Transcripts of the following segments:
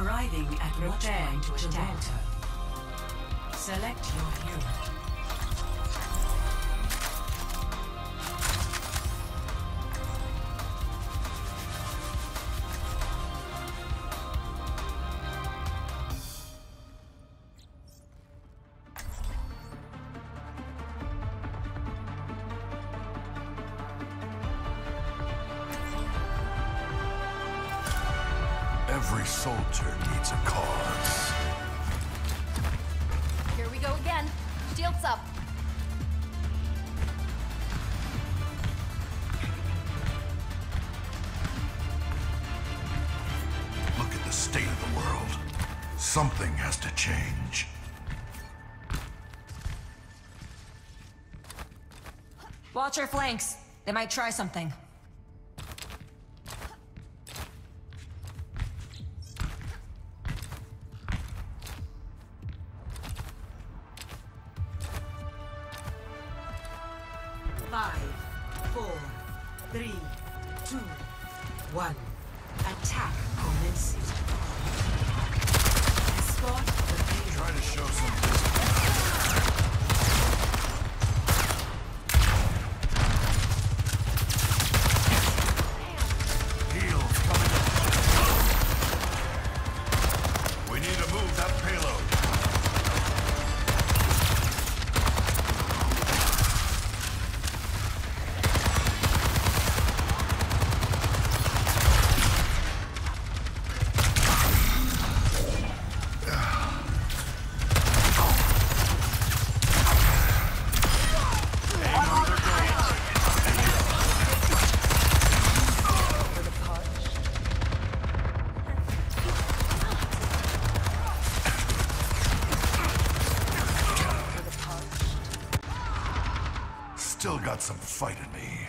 Arriving at Watchpoint Gibraltar. Select your hero. Every soldier needs a cause. Here we go again. Shields up. Look at the state of the world. Something has to change. Watch your flanks. They might try something. One. Attack commences. Escort the. Try to show some Still got some fight in me.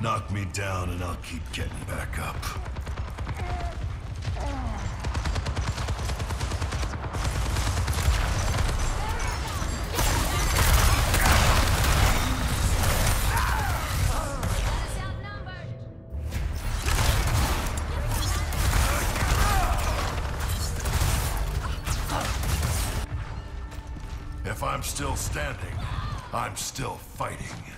Knock me down and I'll keep getting back up. If I'm still standing, I'm still fighting.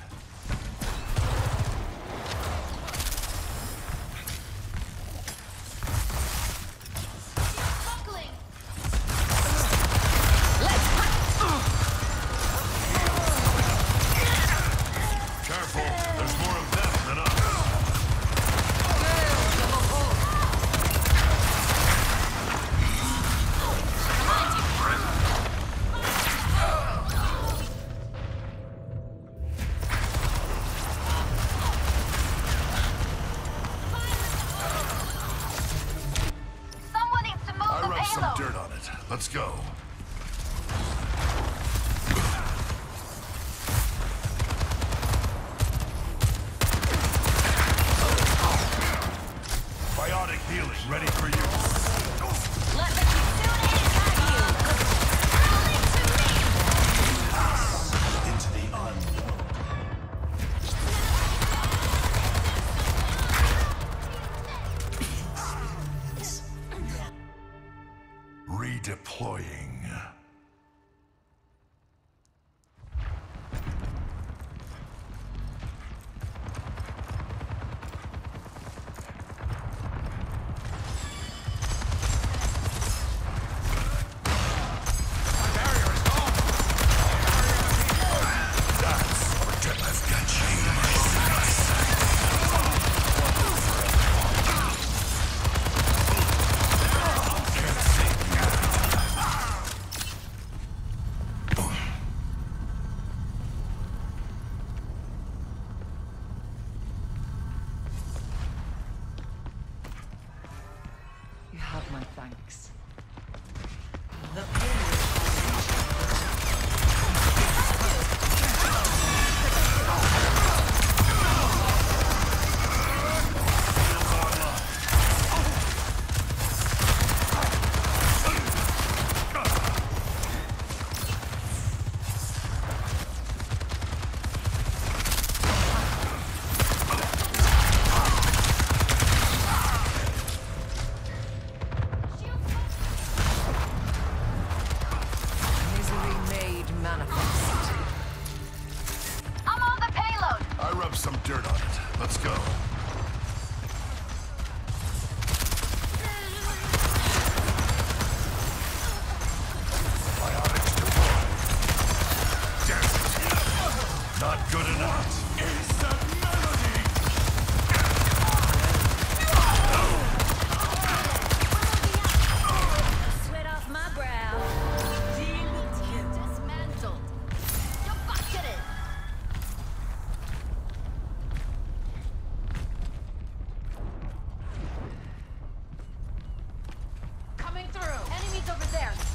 Some dirt on it. Let's go. Needs over there.